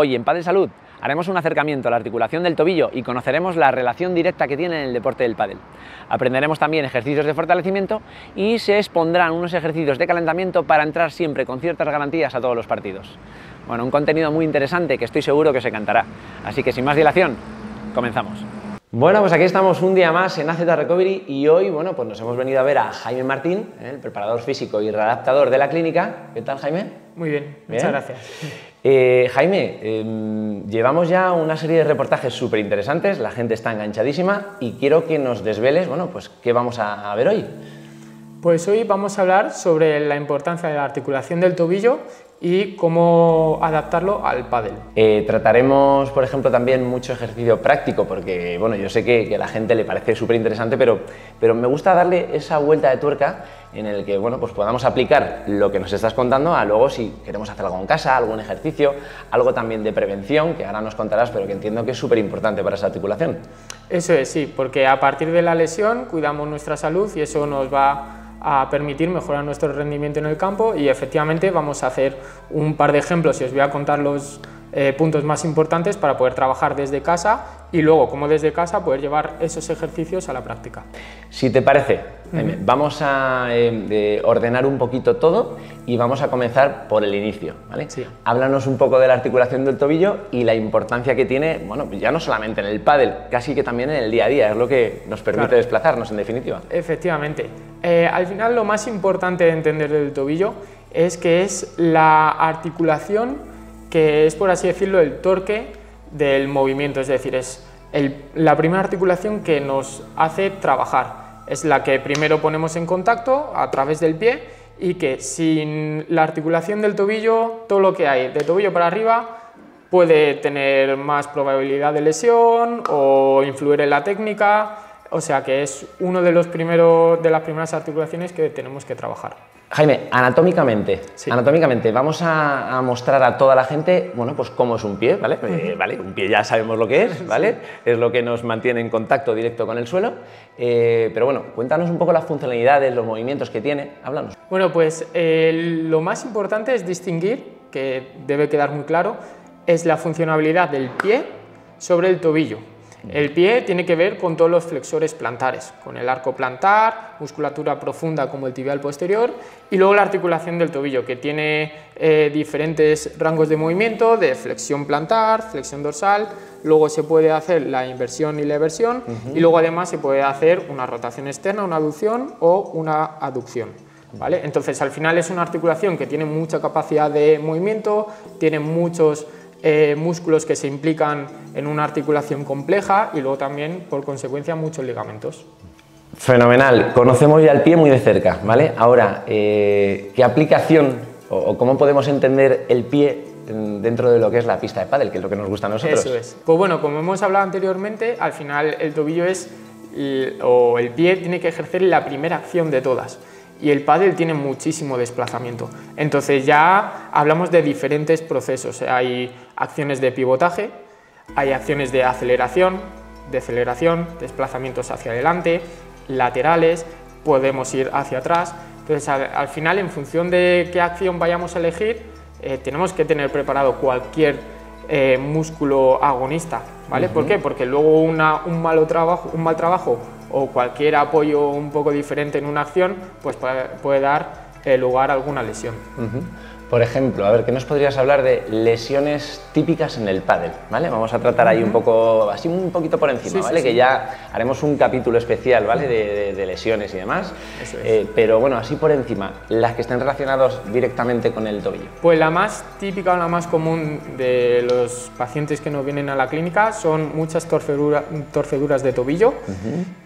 Hoy en Padel Salud haremos un acercamiento a la articulación del tobillo y conoceremos la relación directa que tiene en el deporte del pádel. Aprenderemos también ejercicios de fortalecimiento y se expondrán unos ejercicios de calentamiento para entrar siempre con ciertas garantías a todos los partidos. Bueno, un contenido muy interesante que estoy seguro que os encantará. Así que sin más dilación, comenzamos. Bueno, pues aquí estamos un día más en AZ Recovery y hoy, bueno, pues nos hemos venido a ver a Jaime Martín, ¿eh? el preparador físico y readaptador de la clínica. ¿Qué tal, Jaime? Muy bien, muchas gracias. Eh, Jaime, em, llevamos ya una serie de reportajes súper interesantes, la gente está enganchadísima y quiero que nos desveles, bueno, pues qué vamos a ver hoy. Pues hoy vamos a hablar sobre la importancia de la articulación del tobillo y cómo adaptarlo al pádel. Eh, trataremos, por ejemplo, también mucho ejercicio práctico, porque bueno, yo sé que, a la gente le parece súper interesante, pero, pero me gusta darle esa vuelta de tuerca en el que bueno, pues podamos aplicar lo que nos estás contando a luego si queremos hacer algo en casa, algún ejercicio, algo también de prevención, que ahora nos contarás, pero que entiendo que es súper importante para esa articulación. Eso es, sí, porque a partir de la lesión cuidamos nuestra salud y eso nos va a permitir mejorar nuestro rendimiento en el campo y efectivamente vamos a hacer un par de ejemplos y os voy a contar los eh, puntos más importantes para poder trabajar desde casa y luego, como desde casa, poder llevar esos ejercicios a la práctica. Si te parece, vamos a eh, ordenar un poquito todo y vamos a comenzar por el inicio. ¿vale? Sí. Háblanos un poco de la articulación del tobillo y la importancia que tiene, bueno, ya no solamente en el pádel, casi que también en el día a día, es lo que nos permite desplazarnos en definitiva. Efectivamente. Eh, al final, lo más importante de entender del tobillo es que es la articulación que es, por así decirlo, el torque del movimiento, es decir, es la primera articulación que nos hace trabajar. Es la que primero ponemos en contacto a través del pie y que sin la articulación del tobillo, todo lo que hay de tobillo para arriba puede tener más probabilidad de lesión o influir en la técnica, o sea que es uno de, los primeros, de las primeras articulaciones que tenemos que trabajar. Jaime, anatómicamente, anatómicamente vamos a, mostrar a toda la gente, bueno, pues cómo es un pie, ¿vale? Eh, ¿vale? Un pie ya sabemos lo que es, ¿vale? Es lo que nos mantiene en contacto directo con el suelo, eh, pero bueno, cuéntanos un poco las funcionalidades, los movimientos que tiene, háblanos. Bueno, pues eh, lo más importante es distinguir, que debe quedar muy claro, es la funcionalidad del pie sobre el tobillo. El pie tiene que ver con todos los flexores plantares, con el arco plantar, musculatura profunda como el tibial posterior y luego la articulación del tobillo que tiene eh, diferentes rangos de movimiento de flexión plantar, flexión dorsal, luego se puede hacer la inversión y la eversión y luego además se puede hacer una rotación externa, una aducción o una aducción. ¿Vale? Entonces al final es una articulación que tiene mucha capacidad de movimiento, tiene muchos eh, músculos que se implican en una articulación compleja y luego también, por consecuencia, muchos ligamentos. Fenomenal, conocemos ya el pie muy de cerca, ¿vale? Ahora, eh, ¿qué aplicación o, cómo podemos entender el pie dentro de lo que es la pista de pádel, que es lo que nos gusta a nosotros? Eso es. Pues bueno, como hemos hablado anteriormente, al final el tobillo es, o el pie tiene que ejercer la primera acción de todas y el pádel tiene muchísimo desplazamiento. Entonces ya hablamos de diferentes procesos. Hay acciones de pivotaje, hay acciones de aceleración, deceleración, desplazamientos hacia adelante, laterales, podemos ir hacia atrás. Entonces al, final en función de qué acción vayamos a elegir, eh, tenemos que tener preparado cualquier eh, músculo agonista. ¿vale? ¿Por qué? Porque luego una, un, malo trabajo, un mal trabajo o cualquier apoyo un poco diferente en una acción, pues puede, dar eh, lugar a alguna lesión. Por ejemplo, a ver, ¿qué nos podrías hablar de lesiones típicas en el pádel? ¿vale? Vamos a tratar ahí un poco, así un poquito por encima, ¿vale? que ya haremos un capítulo especial, ¿vale? De, lesiones y demás. Eh, pero bueno, así por encima, las que estén relacionadas directamente con el tobillo. Pues la más típica o la más común de los pacientes que nos vienen a la clínica son muchas torceduras de tobillo.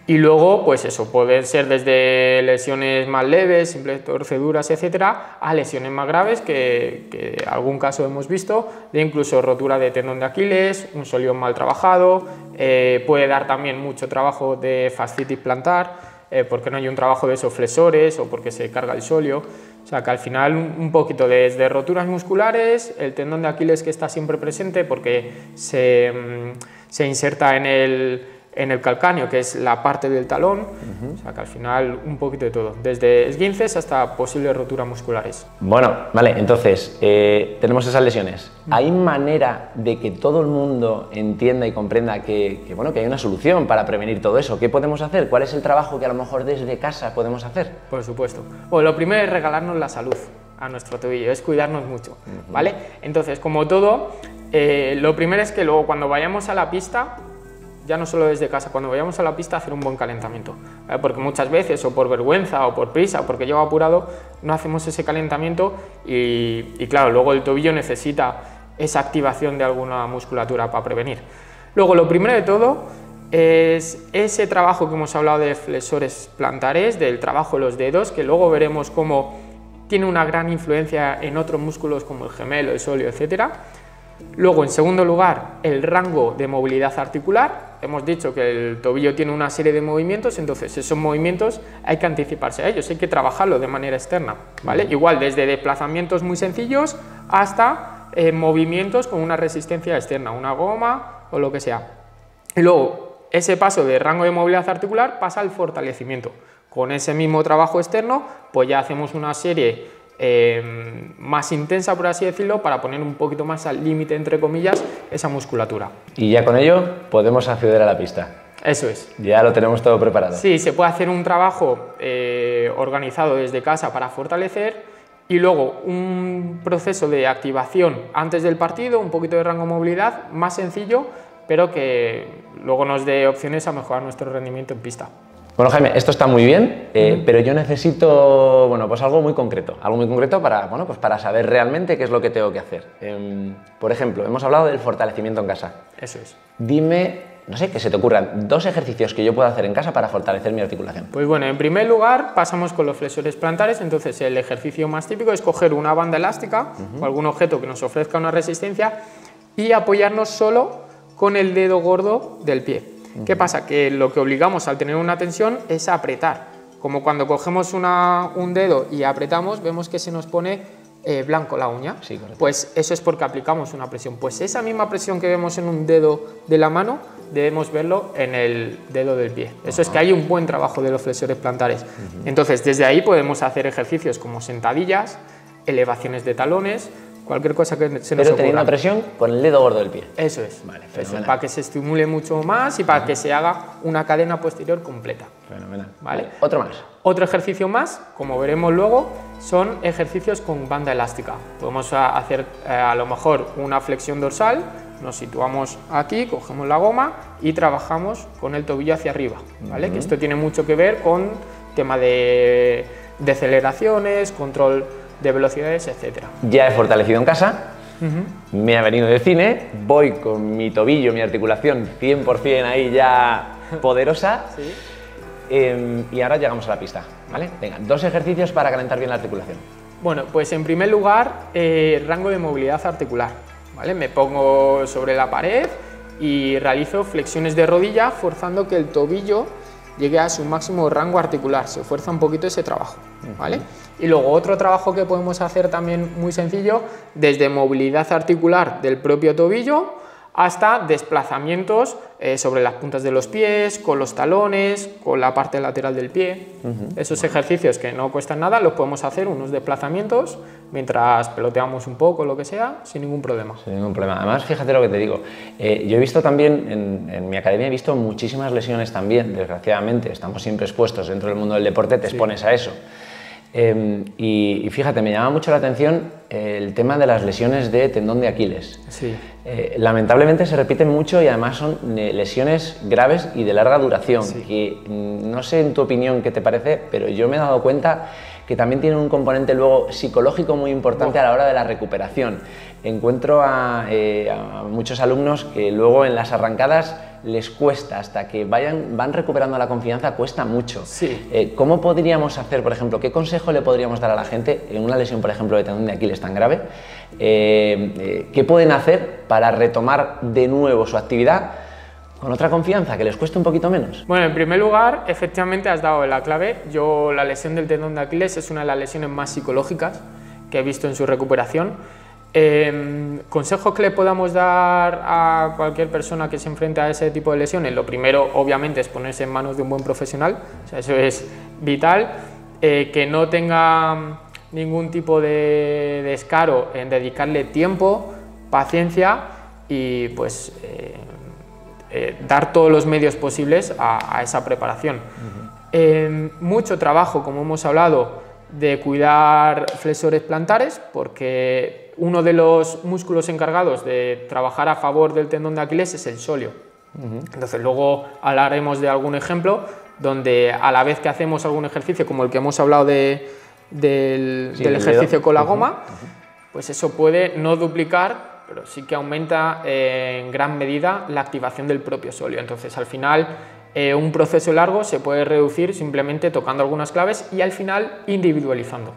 Y luego, pues eso, pueden ser desde lesiones más leves, simples torceduras, etcétera, a lesiones más graves que, que algún caso hemos visto, de incluso rotura de tendón de Aquiles, un solión mal trabajado, eh, puede dar también mucho trabajo de fascitis plantar, eh, porque no hay un trabajo de esos flexores o porque se carga el solio. O sea que al final un poquito desde roturas musculares, el tendón de Aquiles que está siempre presente porque se, mm, se inserta en el en el calcáneo, que es la parte del talón, o sea que al final un poquito de todo, desde esguinces hasta posibles roturas musculares. Bueno, vale, entonces eh, tenemos esas lesiones. ¿Hay manera de que todo el mundo entienda y comprenda que, que, bueno, que hay una solución para prevenir todo eso? ¿Qué podemos hacer? ¿Cuál es el trabajo que a lo mejor desde casa podemos hacer? Por supuesto. Bueno, lo primero es regalarnos la salud a nuestro tobillo, es cuidarnos mucho, ¿vale? Entonces, como todo, eh, lo primero es que luego cuando vayamos a la pista ya no solo desde casa, cuando vayamos a la pista hacer un buen calentamiento, porque muchas veces o por vergüenza o por prisa porque llevo apurado no hacemos ese calentamiento y, claro, luego el tobillo necesita esa activación de alguna musculatura para prevenir. Luego, lo primero de todo es ese trabajo que hemos hablado de flexores plantares, del trabajo de los dedos, que luego veremos cómo tiene una gran influencia en otros músculos como el gemelo, el sóleo, etcétera. Luego, en segundo lugar, el rango de movilidad articular. Hemos dicho que el tobillo tiene una serie de movimientos, entonces esos movimientos hay que anticiparse a ellos, hay que trabajarlo de manera externa. ¿vale? Igual desde desplazamientos muy sencillos hasta eh, movimientos con una resistencia externa, una goma o lo que sea. Y luego, ese paso de rango de movilidad articular pasa al fortalecimiento. Con ese mismo trabajo externo, pues ya hacemos una serie Em, más intensa, por así decirlo, para poner un poquito más al límite, entre comillas, esa musculatura. Y ya con ello podemos acceder a la pista. Eso es. Ya lo tenemos todo preparado. Sí, se puede hacer un trabajo eh, organizado desde casa para fortalecer y luego un proceso de activación antes del partido, un poquito de rango de movilidad, más sencillo, pero que luego nos dé opciones a mejorar nuestro rendimiento en pista. Bueno, Jaime, esto está muy bien, eh, pero yo necesito, bueno, pues algo muy concreto, algo muy concreto para, bueno, pues para saber realmente qué es lo que tengo que hacer. Em, por ejemplo, hemos hablado del fortalecimiento en casa. Eso es. Dime, no sé, que se te ocurran dos ejercicios que yo pueda hacer en casa para fortalecer mi articulación. Pues bueno, en primer lugar pasamos con los flexores plantares, entonces el ejercicio más típico es coger una banda elástica o algún objeto que nos ofrezca una resistencia y apoyarnos solo con el dedo gordo del pie. ¿Qué pasa? Que lo que obligamos al tener una tensión es apretar. Como cuando cogemos un dedo y apretamos, vemos que se nos pone eh, blanco la uña. Sí, pues eso es porque aplicamos una presión. Pues esa misma presión que vemos en un dedo de la mano, debemos verlo en el dedo del pie. Eso es que hay un buen trabajo de los flexores plantares. Entonces, desde ahí podemos hacer ejercicios como sentadillas, elevaciones de talones, cualquier cosa que se nos Pero teniendo una presión con el dedo gordo del pie. Eso es. Vale, para que se estimule mucho más y para que se haga una cadena posterior completa. Fenomenal. ¿Vale? Otro más. Otro ejercicio más, como veremos luego, son ejercicios con banda elástica. Podemos hacer eh, a lo mejor una flexión dorsal, nos situamos aquí, cogemos la goma y trabajamos con el tobillo hacia arriba. ¿vale? Que esto tiene mucho que ver con tema de deceleraciones, control de velocidades, etcétera. Ya he fortalecido en casa, me ha venido de cine, voy con mi tobillo, mi articulación 100% ahí ya poderosa. Em, y ahora llegamos a la pista, ¿vale? Venga, dos ejercicios para calentar bien la articulación. Bueno, pues en primer lugar, eh, rango de movilidad articular, ¿vale? Me pongo sobre la pared y realizo flexiones de rodilla forzando que el tobillo llegue a su máximo rango articular, se fuerza un poquito ese trabajo, ¿vale? Y luego otro trabajo que podemos hacer también muy sencillo, desde movilidad articular del propio tobillo hasta desplazamientos eh, sobre las puntas de los pies, con los talones, con la parte lateral del pie. Esos ejercicios que no cuestan nada los podemos hacer, unos desplazamientos, mientras peloteamos un poco, lo que sea, sin ningún problema. Sin ningún problema. Además, fíjate lo que te digo, eh, yo he visto también, en, en, mi academia he visto muchísimas lesiones también, desgraciadamente, estamos siempre expuestos dentro del mundo del deporte, te expones a eso. Em, y, fíjate, me llama mucho la atención el tema de las lesiones de tendón de Aquiles. Sí. Eh, lamentablemente se repiten mucho y además son eh, lesiones graves y de larga duración. Y mm, no sé en tu opinión qué te parece, pero yo me he dado cuenta que también tienen un componente luego psicológico muy importante a la hora de la recuperación. Encuentro a, eh, a muchos alumnos que luego en las arrancadas les cuesta, hasta que vayan, van recuperando la confianza, cuesta mucho. Sí. Eh, ¿Cómo podríamos hacer, por ejemplo, qué consejo le podríamos dar a la gente en una lesión, por ejemplo, de tendón de Aquiles tan grave? Eh, eh, ¿Qué pueden hacer para retomar de nuevo su actividad? Con otra confianza, que les cueste un poquito menos? Bueno, en primer lugar, efectivamente has dado la clave. Yo, la lesión del tendón de Aquiles es una de las lesiones más psicológicas que he visto en su recuperación Eh, ¿Consejos que le podamos dar a cualquier persona que se enfrente a ese tipo de lesiones? Lo primero, obviamente, es ponerse en manos de un buen profesional, o sea, eso es vital, eh, que no tenga ningún tipo de descaro en dedicarle tiempo, paciencia y pues eh, eh, dar todos los medios posibles a, esa preparación. mucho trabajo, como hemos hablado, de cuidar flexores plantares, porque uno de los músculos encargados de trabajar a favor del tendón de Aquiles es el sóleo. Entonces luego hablaremos de algún ejemplo donde a la vez que hacemos algún ejercicio, como el que hemos hablado de, del, ejercicio con la goma, pues eso puede no duplicar, pero sí que aumenta eh, en gran medida la activación del propio sóleo. Entonces al final eh, un proceso largo se puede reducir simplemente tocando algunas claves y al final individualizando.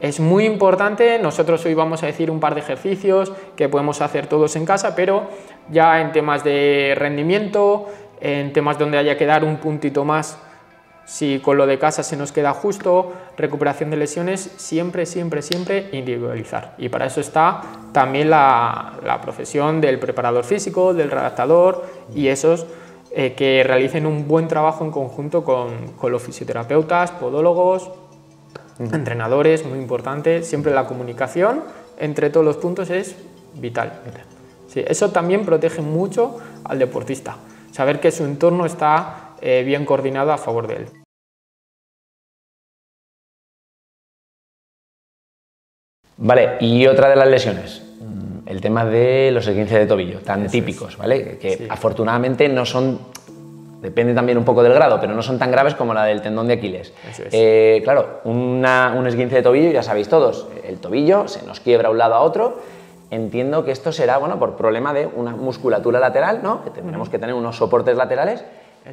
Es muy importante, nosotros hoy vamos a decir un par de ejercicios que podemos hacer todos en casa, pero ya en temas de rendimiento, en temas donde haya que dar un puntito más, si con lo de casa se nos queda justo, recuperación de lesiones, siempre, siempre, siempre individualizar. Y para eso está también la, la profesión del preparador físico, del redactador y esos eh, que realicen un buen trabajo en conjunto con, los fisioterapeutas, podólogos, entrenadores, muy importante. Siempre la comunicación entre todos los puntos es vital. Sí, eso también protege mucho al deportista, saber que su entorno está eh, bien coordinado a favor de él. Vale, y otra de las lesiones, el tema de los esguinces de tobillo, tan típicos, ¿vale? Que afortunadamente no son, depende también un poco del grado, pero no son tan graves como la del tendón de Aquiles. Eh, claro, un esguince de tobillo, ya sabéis todos, el tobillo se nos quiebra un lado a otro. Entiendo que esto será, bueno, por problema de una musculatura lateral, ¿no? Que tendremos que tener unos soportes laterales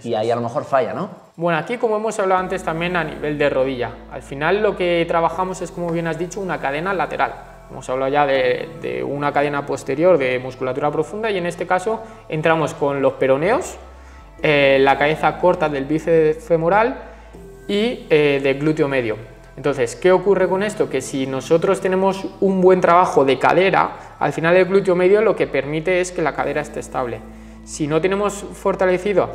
y ahí a lo mejor falla, ¿no? Bueno, aquí como hemos hablado antes también a nivel de rodilla. Al final lo que trabajamos es, como bien has dicho, una cadena lateral. Hemos hablado ya de, una cadena posterior de musculatura profunda y en este caso entramos con los peroneos, eh, la cabeza corta del bíceps femoral y eh, del glúteo medio. Entonces, ¿qué ocurre con esto? Que si nosotros tenemos un buen trabajo de cadera, al final el glúteo medio lo que permite es que la cadera esté estable. Si no tenemos fortalecido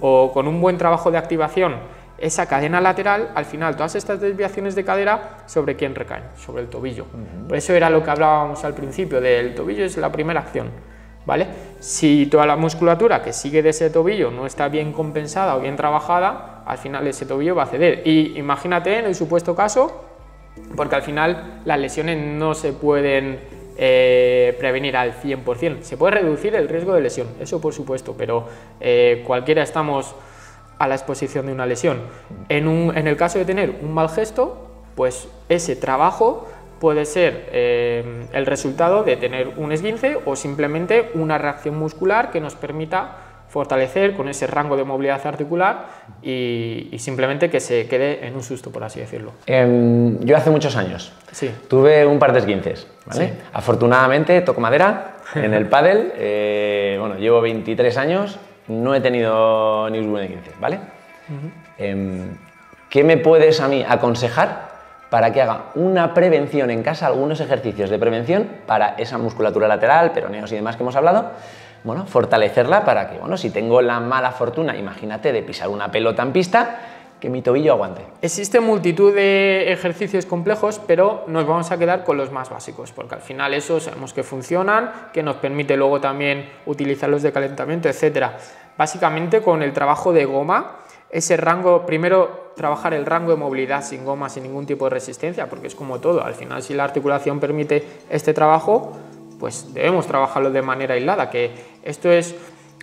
o con un buen trabajo de activación esa cadena lateral, al final todas estas desviaciones de cadera, ¿sobre quién recaen? Sobre el tobillo. Por eso era lo que hablábamos al principio, del tobillo es la primera acción. ¿Vale? Si toda la musculatura que sigue de ese tobillo no está bien compensada o bien trabajada, al final ese tobillo va a ceder. Y imagínate en el supuesto caso, porque al final las lesiones no se pueden eh, prevenir al 100%. Se puede reducir el riesgo de lesión, eso por supuesto, pero eh, cualquiera estamos a la exposición de una lesión. En, un, en el caso de tener un mal gesto, pues ese trabajo puede ser eh, el resultado de tener un esguince o simplemente una reacción muscular que nos permita fortalecer con ese rango de movilidad articular y, simplemente que se quede en un susto, por así decirlo. Em, yo hace muchos años sí. tuve un par de esguinces. ¿vale? Afortunadamente, toco madera en el pádel. Eh, bueno, llevo 23 años no he tenido ningún 15, ¿vale? Em, ¿Qué me puedes a mí aconsejar para que haga una prevención en casa, algunos ejercicios de prevención para esa musculatura lateral, peroneos y demás que hemos hablado? Bueno, fortalecerla para que, bueno, si tengo la mala fortuna, imagínate, de pisar una pelota en pista, que mi tobillo aguante. Existe multitud de ejercicios complejos, pero nos vamos a quedar con los más básicos, porque al final esos sabemos que funcionan, que nos permite luego también utilizarlos de calentamiento, etc. Básicamente con el trabajo de goma, ese rango, primero trabajar el rango de movilidad sin goma, sin ningún tipo de resistencia, porque es como todo, al final si la articulación permite este trabajo, pues debemos trabajarlo de manera aislada, que esto es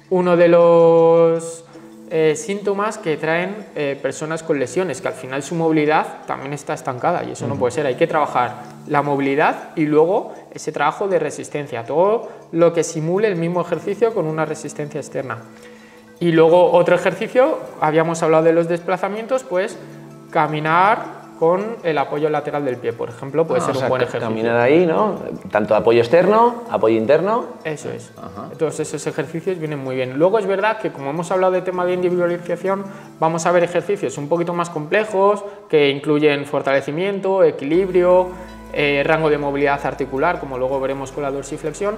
uno de los eh, síntomas que traen eh, personas con lesiones, que al final su movilidad también está estancada y eso no puede ser. Hay que trabajar la movilidad y luego ese trabajo de resistencia, todo lo que simule el mismo ejercicio con una resistencia externa. Y luego otro ejercicio, habíamos hablado de los desplazamientos, pues caminar con el apoyo lateral del pie, por ejemplo, puede ah, ser un buen ejercicio. Caminar ahí, ¿no? Tanto apoyo externo, apoyo interno. Eso es. Todos esos ejercicios vienen muy bien. Luego es verdad que como hemos hablado de tema de individualización, vamos a ver ejercicios un poquito más complejos que incluyen fortalecimiento, equilibrio, eh, rango de movilidad articular, como luego veremos con la dorsiflexión,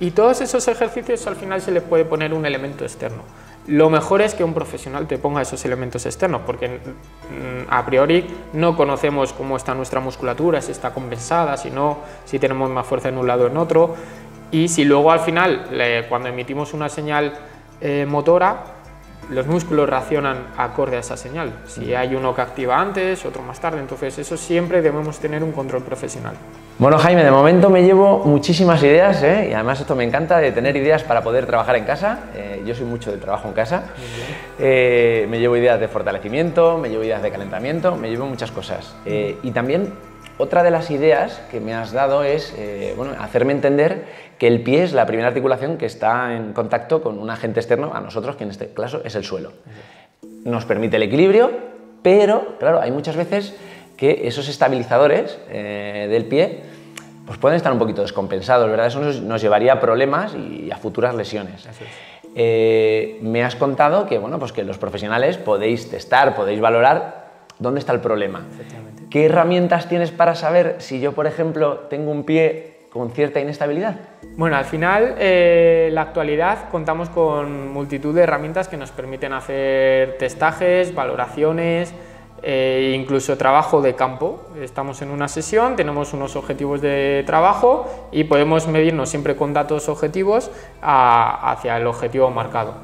y todos esos ejercicios al final se les puede poner un elemento externo. Lo mejor es que un profesional te ponga esos elementos externos, porque mm, a priori no conocemos cómo está nuestra musculatura, si está compensada, si no, si tenemos más fuerza en un lado o en otro, y si luego al final, cuando emitimos una señal eh, motora, los músculos reaccionan acorde a esa señal. Si hay uno que activa antes, otro más tarde, entonces eso siempre debemos tener un control profesional. Bueno Jaime, de momento me llevo muchísimas ideas ¿eh? y además esto me encanta de tener ideas para poder trabajar en casa. Eh, yo soy mucho de trabajo en casa. Eh, me llevo ideas de fortalecimiento, me llevo ideas de calentamiento, me llevo muchas cosas. y también otra de las ideas que me has dado es bueno, hacerme entender que el pie es la primera articulación que está en contacto con un agente externo, a nosotros, que en este caso es el suelo. Nos permite el equilibrio, pero, claro, hay muchas veces que esos estabilizadores eh, del pie pues pueden estar un poquito descompensados, ¿verdad? Eso nos, llevaría a problemas y a futuras lesiones. Eh, me has contado que, bueno, pues que los profesionales podéis testar, podéis valorar dónde está el problema. ¿Qué herramientas tienes para saber si yo, por ejemplo, tengo un pie con cierta inestabilidad? Bueno, al final, eh, en la actualidad contamos con multitud de herramientas que nos permiten hacer testajes, valoraciones, e incluso trabajo de campo. Estamos en una sesión, tenemos unos objetivos de trabajo y podemos medirnos siempre con datos objetivos hacia el objetivo marcado.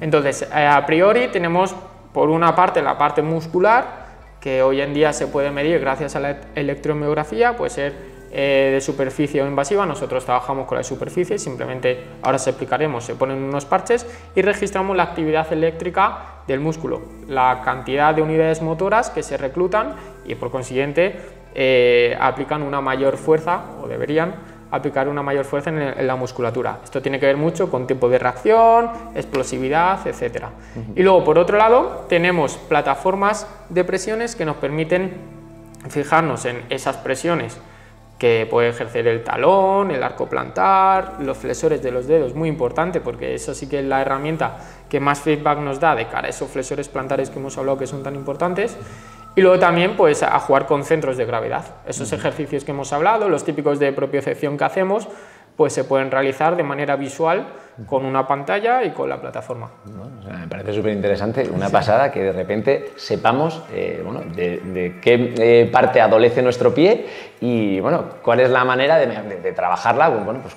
Entonces, eh, a priori tenemos por una parte la parte muscular, que hoy en día se puede medir gracias a la electromiografía, puede ser eh, de superficie o invasiva, nosotros trabajamos con la superficie, simplemente ahora se explicaremos, se ponen unos parches y registramos la actividad eléctrica del músculo, la cantidad de unidades motoras que se reclutan y por consiguiente eh, aplican una mayor fuerza o deberían aplicar una mayor fuerza en, la musculatura. Esto tiene que ver mucho con tiempo de reacción, explosividad, etc. Y luego, por otro lado, tenemos plataformas de presiones que nos permiten fijarnos en esas presiones que puede ejercer el talón, el arco plantar, los flexores de los dedos, muy importante porque eso sí que es la herramienta que más feedback nos da de cara a esos flexores plantares que hemos hablado que son tan importantes. Y luego también pues a jugar con centros de gravedad, esos ejercicios que hemos hablado, los típicos de propiocepción que hacemos, pues se pueden realizar de manera visual con una pantalla y con la plataforma. me parece súper interesante, una pasada que de repente sepamos eh, bueno, de, qué eh, parte adolece nuestro pie y bueno, cuál es la manera de, trabajarla bueno, pues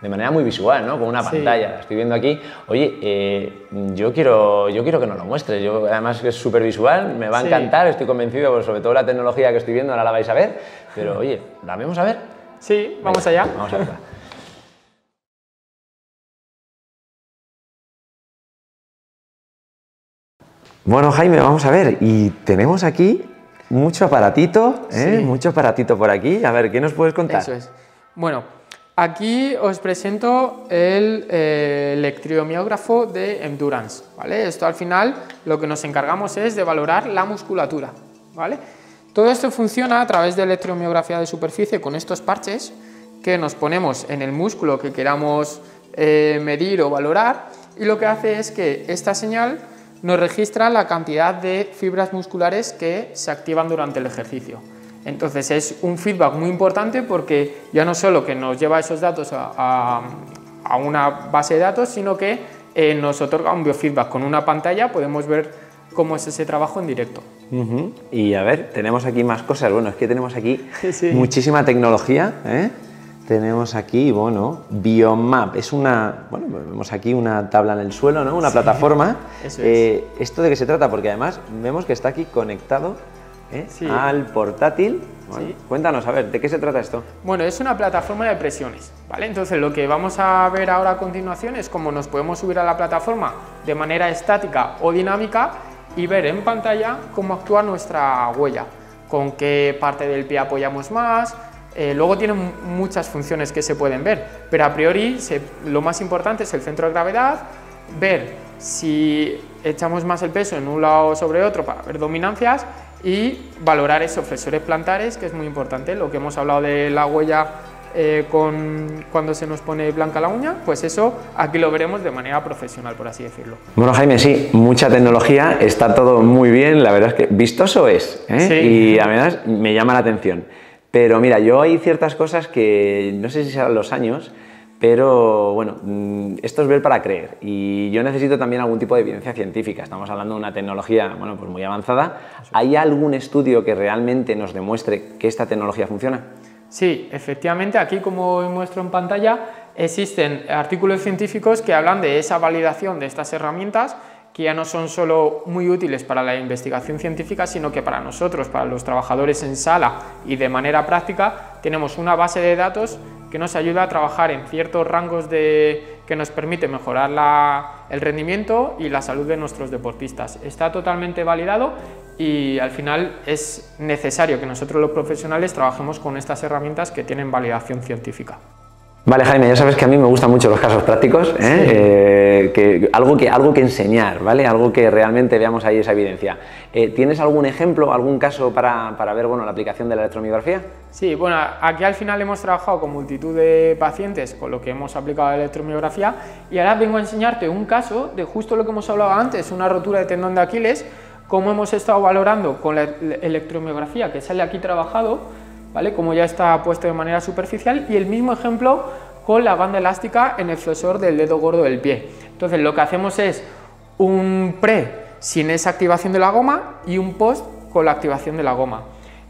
de manera muy visual, ¿no? con una pantalla. Estoy viendo aquí, oye, eh, yo, quiero, yo quiero que nos lo muestres, yo, además es súper visual, me va a encantar, estoy convencido, pues, sobre todo la tecnología que estoy viendo, ahora la vais a ver, pero oye, ¿la vemos a ver? Sí, vamos allá. Vamos a verla. Bueno, Jaime, vamos a ver, y tenemos aquí mucho aparatito, ¿eh? mucho aparatito por aquí. A ver, ¿qué nos puedes contar? Eso es. Bueno, aquí os presento el eh, electromiógrafo de Endurance, ¿vale? Esto al final lo que nos encargamos es de valorar la musculatura, ¿vale? Todo esto funciona a través de electromiografía de superficie con estos parches que nos ponemos en el músculo que queramos eh, medir o valorar y lo que hace es que esta señal nos registra la cantidad de fibras musculares que se activan durante el ejercicio. Entonces es un feedback muy importante porque ya no solo que nos lleva esos datos a, una base de datos, sino que eh, nos otorga un biofeedback. Con una pantalla podemos ver cómo es ese trabajo en directo. Y a ver, tenemos aquí más cosas. Bueno, es que tenemos aquí muchísima tecnología. ¿eh? Tenemos aquí, bueno, Biomap. Es una, bueno, vemos aquí una tabla en el suelo, ¿no? Una plataforma. Eh, ¿Esto de qué se trata? Porque además vemos que está aquí conectado ¿eh? al portátil. Cuéntanos, a ver, ¿de qué se trata esto? Bueno, es una plataforma de presiones, ¿vale? Entonces lo que vamos a ver ahora a continuación es cómo nos podemos subir a la plataforma de manera estática o dinámica y ver en pantalla cómo actúa nuestra huella, con qué parte del pie apoyamos más, eh, luego tiene muchas funciones que se pueden ver, pero a priori lo más importante es el centro de gravedad, ver si echamos más el peso en un lado sobre otro para ver dominancias y valorar esos flexores plantares, que es muy importante, lo que hemos hablado de la huella eh, con, cuando se nos pone blanca la uña, pues eso aquí lo veremos de manera profesional, por así decirlo. Bueno, Jaime, sí, mucha tecnología, está todo muy bien, la verdad es que vistoso es, ¿eh? y además me llama la atención. Pero mira, yo hay ciertas cosas que no sé si serán los años, pero bueno, mm, esto es ver para creer y yo necesito también algún tipo de evidencia científica. Estamos hablando de una tecnología bueno, pues muy avanzada. ¿Hay algún estudio que realmente nos demuestre que esta tecnología funciona? Sí, efectivamente, aquí como muestro en pantalla, existen artículos científicos que hablan de esa validación de estas herramientas que ya no son solo muy útiles para la investigación científica, sino que para nosotros, para los trabajadores en sala y de manera práctica, tenemos una base de datos que nos ayuda a trabajar en ciertos rangos de, que nos permite mejorar el rendimiento y la salud de nuestros deportistas. Está totalmente validado y al final es necesario que nosotros los profesionales trabajemos con estas herramientas que tienen validación científica. Vale, Jaime, ya sabes que a mí me gustan mucho los casos prácticos, ¿eh? Eh, que, algo, que, algo que enseñar, ¿vale? Algo que realmente veamos ahí esa evidencia. Eh, ¿Tienes algún ejemplo, algún caso para, para, ver bueno, la aplicación de la electromiografía? Sí, bueno, aquí al final hemos trabajado con multitud de pacientes con lo que hemos aplicado la electromiografía y ahora vengo a enseñarte un caso de justo lo que hemos hablado antes, una rotura de tendón de Aquiles, cómo hemos estado valorando con la electromiografía que sale aquí trabajado, ¿vale? como ya está puesto de manera superficial, y el mismo ejemplo con la banda elástica en el flexor del dedo gordo del pie. Entonces lo que hacemos es un pre sin esa activación de la goma y un post con la activación de la goma.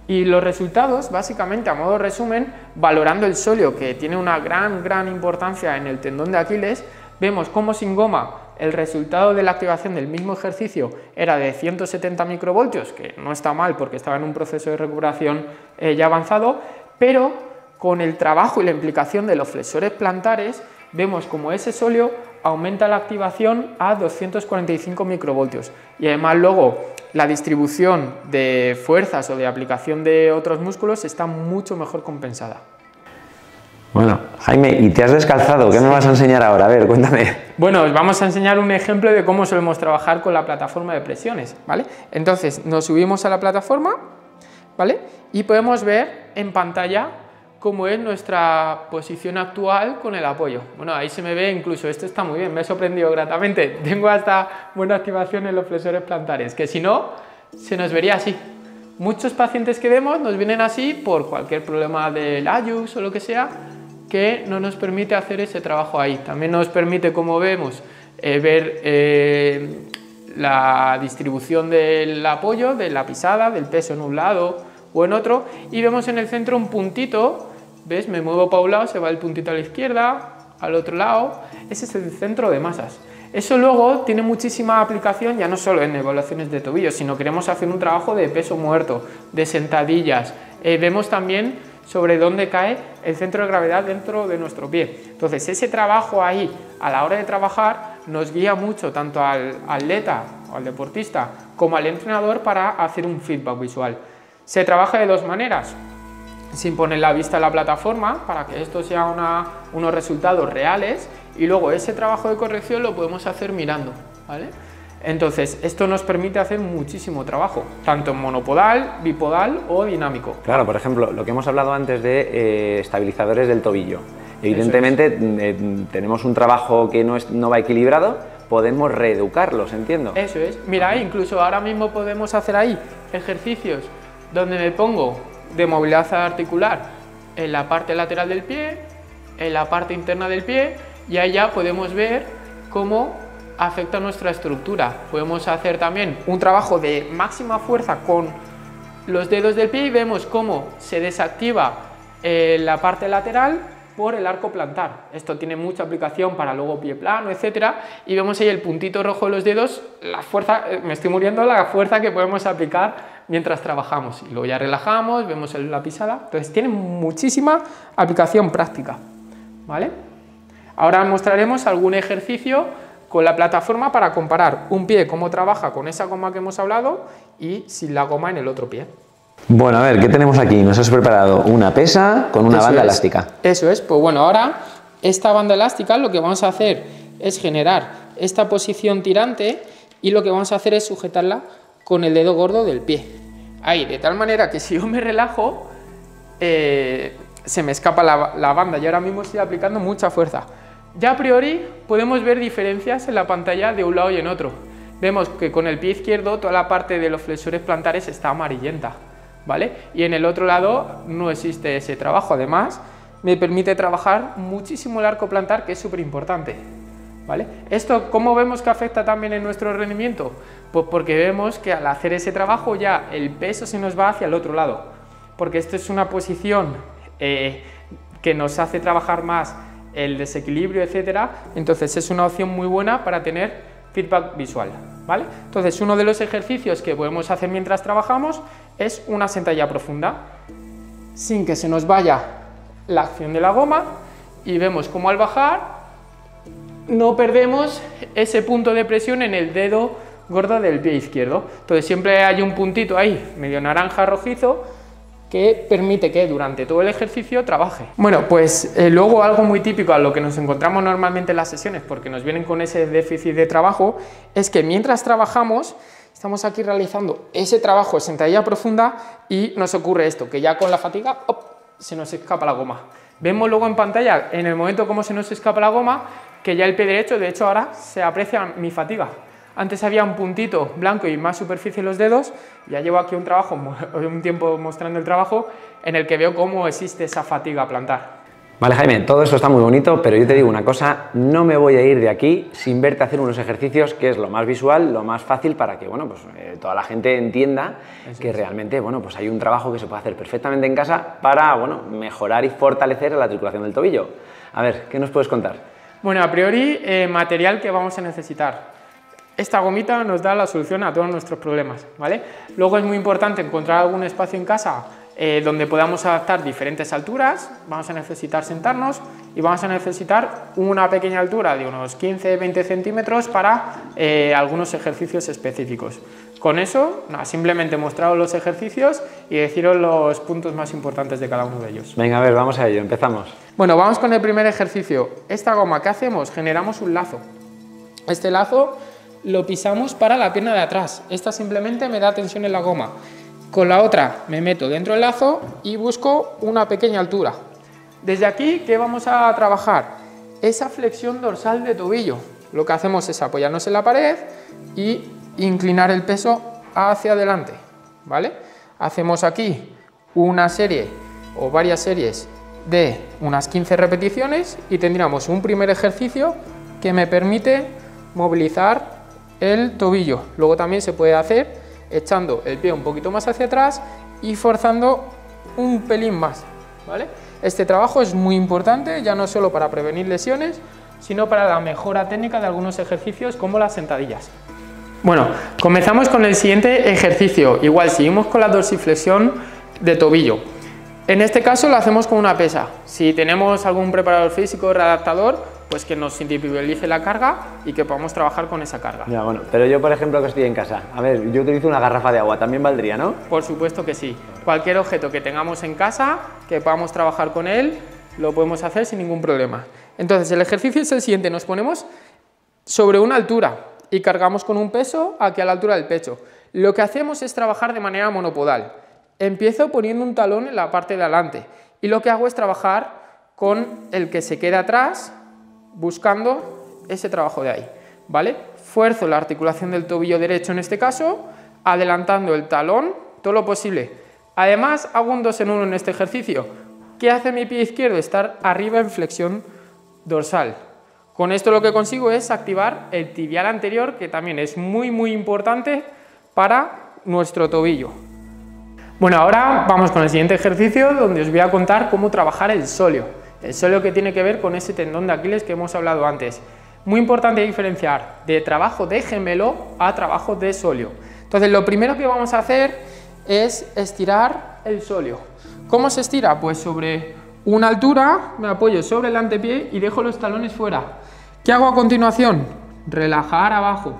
Y los resultados, básicamente, a modo resumen, valorando el sóleo, que tiene una gran, gran importancia en el tendón de Aquiles, vemos cómo sin goma el resultado de la activación del mismo ejercicio era de 170 microvoltios, que no está mal porque estaba en un proceso de recuperación eh, ya avanzado, pero con el trabajo y la implicación de los flexores plantares, vemos como ese sóleo aumenta la activación a 245 microvoltios. Y además luego la distribución de fuerzas o de aplicación de otros músculos está mucho mejor compensada. Bueno, Jaime, ¿y te has descalzado? ¿Qué me vas a enseñar ahora? A ver, cuéntame. Bueno, os vamos a enseñar un ejemplo de cómo solemos trabajar con la plataforma de presiones, ¿vale? Entonces, nos subimos a la plataforma, ¿vale? Y podemos ver en pantalla cómo es nuestra posición actual con el apoyo. Bueno, ahí se me ve incluso, esto está muy bien, me he sorprendido gratamente. Tengo hasta buena activación en los flexores plantares, que si no, se nos vería así. Muchos pacientes que vemos nos vienen así por cualquier problema del ayus o lo que sea, que no nos permite hacer ese trabajo ahí. También nos permite, como vemos, eh, ver eh, la distribución del apoyo, de la pisada, del peso en un lado o en otro, y vemos en el centro un puntito, ¿ves? Me muevo para un lado, se va el puntito a la izquierda, al otro lado, ese es el centro de masas. Eso luego tiene muchísima aplicación ya no solo en evaluaciones de tobillo, sino queremos hacer un trabajo de peso muerto, de sentadillas. Eh, vemos también sobre dónde cae el centro de gravedad dentro de nuestro pie. Entonces, ese trabajo ahí, a la hora de trabajar, nos guía mucho tanto al atleta o al deportista como al entrenador para hacer un feedback visual. Se trabaja de dos maneras. Sin poner la vista en la plataforma para que esto sea unos resultados reales y luego ese trabajo de corrección lo podemos hacer mirando. ¿vale? Entonces, esto nos permite hacer muchísimo trabajo, tanto en monopodal, bipodal o dinámico. Claro, por ejemplo, lo que hemos hablado antes de eh, estabilizadores del tobillo. Evidentemente, eh, tenemos un trabajo que no, no va equilibrado, podemos reeducarlos, entiendo. Eso es. Mira, incluso ahora mismo podemos hacer ahí ejercicios donde me pongo de movilidad articular en la parte lateral del pie, en la parte interna del pie, y ahí ya podemos ver cómo afecta nuestra estructura. Podemos hacer también un trabajo de máxima fuerza con los dedos del pie y vemos cómo se desactiva eh, la parte lateral por el arco plantar. Esto tiene mucha aplicación para luego pie plano, etcétera, y vemos ahí el puntito rojo de los dedos, la fuerza, eh, me estoy muriendo, la fuerza que podemos aplicar mientras trabajamos. Y luego ya relajamos, vemos la pisada, entonces tiene muchísima aplicación práctica, ¿vale? Ahora mostraremos algún ejercicio con la plataforma para comparar un pie, cómo trabaja con esa goma que hemos hablado y sin la goma en el otro pie. Bueno, a ver, ¿qué tenemos aquí? Nos has preparado una pesa con una banda elástica. Eso es, pues bueno, ahora esta banda elástica lo que vamos a hacer es generar esta posición tirante y lo que vamos a hacer es sujetarla con el dedo gordo del pie. Ahí, de tal manera que si yo me relajo, eh, se me escapa la, la banda y ahora mismo estoy aplicando mucha fuerza. Ya a priori podemos ver diferencias en la pantalla de un lado y en otro. Vemos que con el pie izquierdo toda la parte de los flexores plantares está amarillenta, ¿vale? Y en el otro lado no existe ese trabajo, además me permite trabajar muchísimo el arco plantar, que es súper importante. ¿Vale? ¿Esto cómo vemos que afecta también en nuestro rendimiento? Pues porque vemos que al hacer ese trabajo ya el peso se nos va hacia el otro lado, porque esto es una posición eh, que nos hace trabajar más el desequilibrio, etcétera, entonces es una opción muy buena para tener feedback visual. ¿vale? Entonces uno de los ejercicios que podemos hacer mientras trabajamos es una sentadilla profunda, sin que se nos vaya la acción de la goma y vemos cómo al bajar no perdemos ese punto de presión en el dedo gordo del pie izquierdo. Entonces siempre hay un puntito ahí, medio naranja rojizo, que permite que durante todo el ejercicio trabaje. Bueno, pues eh, luego algo muy típico a lo que nos encontramos normalmente en las sesiones, porque nos vienen con ese déficit de trabajo, es que mientras trabajamos, estamos aquí realizando ese trabajo de sentadilla profunda y nos ocurre esto, que ya con la fatiga se nos escapa la goma. Vemos luego en pantalla, en el momento como se nos escapa la goma, que ya el pie derecho, de hecho ahora se aprecia mi fatiga. Antes había un puntito blanco y más superficie en los dedos, ya llevo aquí un trabajo, un tiempo mostrando el trabajo, en el que veo cómo existe esa fatiga plantar. Vale Jaime, todo eso está muy bonito, pero yo te digo una cosa, no me voy a ir de aquí sin verte hacer unos ejercicios que es lo más visual, lo más fácil para que bueno, pues, eh, toda la gente entienda que realmente bueno, pues hay un trabajo que se puede hacer perfectamente en casa para bueno, mejorar y fortalecer la articulación del tobillo. A ver, ¿qué nos puedes contar? Bueno, a priori, eh, material que vamos a necesitar. Esta gomita nos da la solución a todos nuestros problemas, ¿vale? Luego es muy importante encontrar algún espacio en casa eh, donde podamos adaptar diferentes alturas, vamos a necesitar sentarnos y vamos a necesitar una pequeña altura de unos 15-20 centímetros para eh, algunos ejercicios específicos. Con eso, simplemente mostraros los ejercicios y deciros los puntos más importantes de cada uno de ellos. Venga, a ver, vamos a ello, empezamos. Bueno, vamos con el primer ejercicio. Esta goma, ¿qué hacemos? Generamos un lazo. Este lazo lo pisamos para la pierna de atrás. Esta simplemente me da tensión en la goma. Con la otra me meto dentro del lazo y busco una pequeña altura. Desde aquí, ¿qué vamos a trabajar? Esa flexión dorsal de tobillo. Lo que hacemos es apoyarnos en la pared y inclinar el peso hacia adelante, ¿vale? Hacemos aquí una serie o varias series de unas 15 repeticiones y tendríamos un primer ejercicio que me permite movilizar el tobillo. Luego también se puede hacer echando el pie un poquito más hacia atrás y forzando un pelín más, ¿vale? Este trabajo es muy importante, ya no solo para prevenir lesiones, sino para la mejora técnica de algunos ejercicios como las sentadillas. Bueno, comenzamos con el siguiente ejercicio. Igual, seguimos con la dorsiflexión de tobillo. En este caso lo hacemos con una pesa. Si tenemos algún preparador físico readaptador, pues que nos individualice la carga y que podamos trabajar con esa carga. Ya, bueno, pero yo, por ejemplo, que estoy en casa, a ver, yo utilizo una garrafa de agua, ¿también valdría, no? Por supuesto que sí. Cualquier objeto que tengamos en casa, que podamos trabajar con él, lo podemos hacer sin ningún problema. Entonces, el ejercicio es el siguiente, nos ponemos sobre una altura, y cargamos con un peso aquí a la altura del pecho. Lo que hacemos es trabajar de manera monopodal. Empiezo poniendo un talón en la parte de adelante y lo que hago es trabajar con el que se queda atrás buscando ese trabajo de ahí. ¿vale? Fuerzo la articulación del tobillo derecho en este caso, adelantando el talón todo lo posible. Además, hago un 2 en 1 en este ejercicio. ¿Qué hace mi pie izquierdo? Estar arriba en flexión dorsal. Con esto lo que consigo es activar el tibial anterior, que también es muy muy importante para nuestro tobillo. Bueno, ahora vamos con el siguiente ejercicio donde os voy a contar cómo trabajar el sóleo. El sóleo que tiene que ver con ese tendón de Aquiles que hemos hablado antes. Muy importante diferenciar de trabajo de gemelo a trabajo de sóleo. Entonces, lo primero que vamos a hacer es estirar el sóleo. ¿Cómo se estira? Pues sobre una altura, me apoyo sobre el antepié y dejo los talones fuera. ¿Qué hago a continuación? Relajar abajo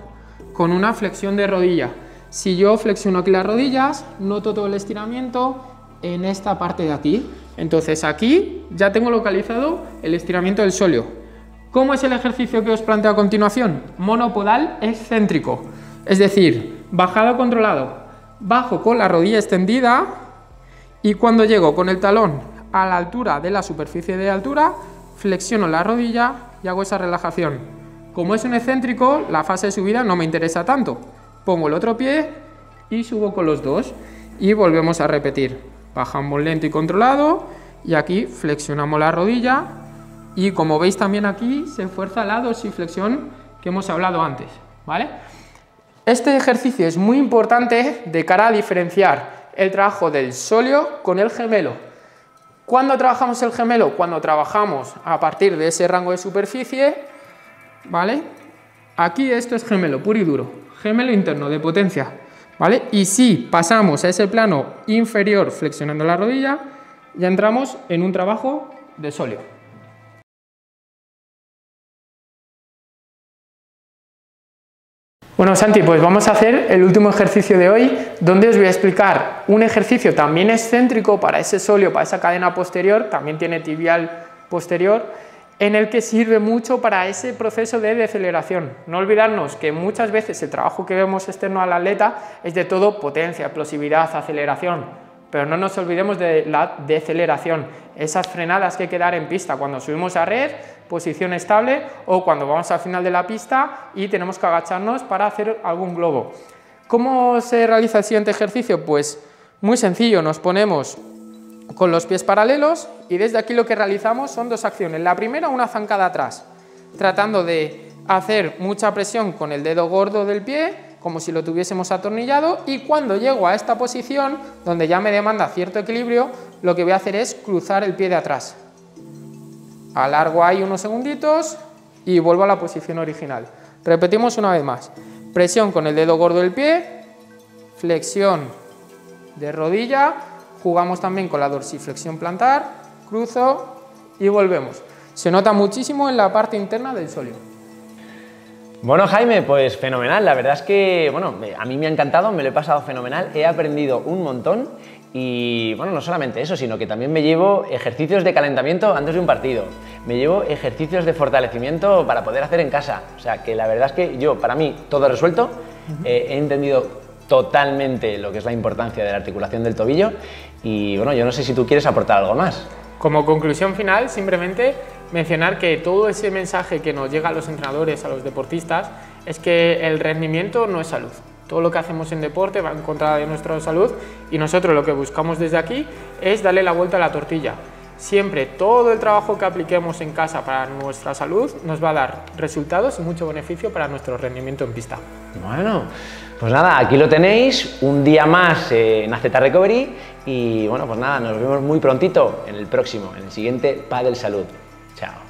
con una flexión de rodilla. Si yo flexiono aquí las rodillas, noto todo el estiramiento en esta parte de aquí. Entonces aquí ya tengo localizado el estiramiento del sóleo. ¿Cómo es el ejercicio que os planteo a continuación? Monopodal excéntrico, es decir, bajado controlado. Bajo con la rodilla extendida y cuando llego con el talón a la altura de la superficie de altura, flexiono la rodilla y hago esa relajación. Como es un excéntrico, la fase de subida no me interesa tanto. Pongo el otro pie y subo con los dos. y volvemos a repetir. Bajamos lento y controlado y aquí flexionamos la rodilla y como veis también aquí se fuerza la dorsiflexión que hemos hablado antes, ¿vale? Este ejercicio es muy importante de cara a diferenciar el trabajo del sóleo con el gemelo. ¿Cuándo trabajamos el gemelo? Cuando trabajamos a partir de ese rango de superficie, ¿vale? Aquí esto es gemelo puro y duro, gemelo interno de potencia, ¿vale? Y si pasamos a ese plano inferior flexionando la rodilla, ya entramos en un trabajo de sóleo. Bueno, Santi, pues vamos a hacer el último ejercicio de hoy, donde os voy a explicar un ejercicio también excéntrico para ese sóleo, para esa cadena posterior, también tiene tibial posterior, en el que sirve mucho para ese proceso de deceleración. No olvidarnos que muchas veces el trabajo que vemos externo al atleta es de todo potencia, explosividad, aceleración, pero no nos olvidemos de la deceleración, esas frenadas que hay que dar en pista cuando subimos a red, posición estable o cuando vamos al final de la pista y tenemos que agacharnos para hacer algún globo. ¿Cómo se realiza el siguiente ejercicio? Pues muy sencillo, nos ponemos con los pies paralelos y desde aquí lo que realizamos son dos acciones. La primera, una zancada atrás, tratando de hacer mucha presión con el dedo gordo del pie como si lo tuviésemos atornillado y cuando llego a esta posición, donde ya me demanda cierto equilibrio, lo que voy a hacer es cruzar el pie de atrás. Alargo ahí unos segunditos y vuelvo a la posición original. Repetimos una vez más. Presión con el dedo gordo del pie, flexión de rodilla, jugamos también con la dorsiflexión plantar, cruzo y volvemos. Se nota muchísimo en la parte interna del sólido. Bueno, Jaime, pues fenomenal. La verdad es que, bueno, a mí me ha encantado, me lo he pasado fenomenal, he aprendido un montón y, bueno, no solamente eso, sino que también me llevo ejercicios de calentamiento antes de un partido, me llevo ejercicios de fortalecimiento para poder hacer en casa. O sea, que la verdad es que yo, para mí, todo resuelto, eh, he entendido totalmente lo que es la importancia de la articulación del tobillo y, bueno, yo no sé si tú quieres aportar algo más. Como conclusión final, simplemente mencionar que todo ese mensaje que nos llega a los entrenadores, a los deportistas, es que el rendimiento no es salud. Todo lo que hacemos en deporte va en contra de nuestra salud y nosotros lo que buscamos desde aquí es darle la vuelta a la tortilla. Siempre todo el trabajo que apliquemos en casa para nuestra salud nos va a dar resultados y mucho beneficio para nuestro rendimiento en pista. Bueno, pues nada, aquí lo tenéis, un día más en AZ Recovery y bueno, pues nada, nos vemos muy prontito en el próximo, en el siguiente Padel Salud. Chao.